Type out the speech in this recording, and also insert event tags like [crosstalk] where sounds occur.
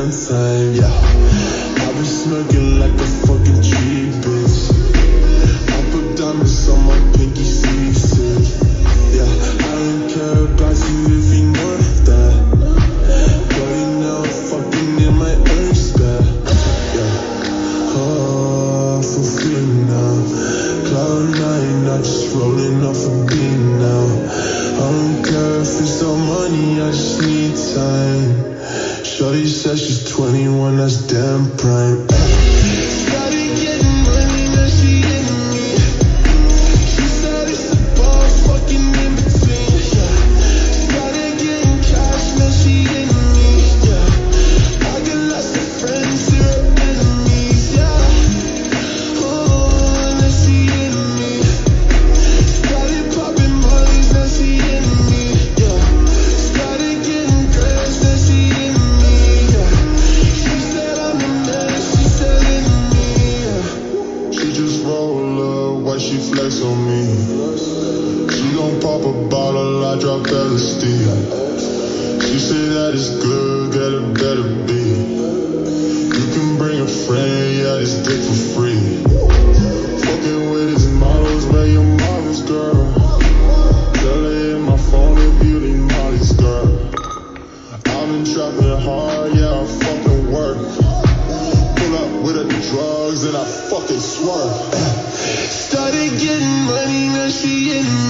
Time, Yeah, I be smirking like a fucking tree, bitch. I put diamonds on my pinky season. Yeah, I don't care about you if you know that. But you know fucking in my urge bed. Yeah, oh, for free now. Cloud nine, I just rolling off a beam now. I don't care if it's all money, I just need time. Shorty says she's 21, that's damn prime. Drop LSD. She say that it's good, that it better be. You can bring a friend, yeah, this dick for free. Fucking with his models, where your models, girl. Tell her in my phone, if beauty Molly's girl. I've been trapping hard, yeah, I fucking work. Pull up with the drugs and I fucking swerve. [sighs] Started getting money, now she in.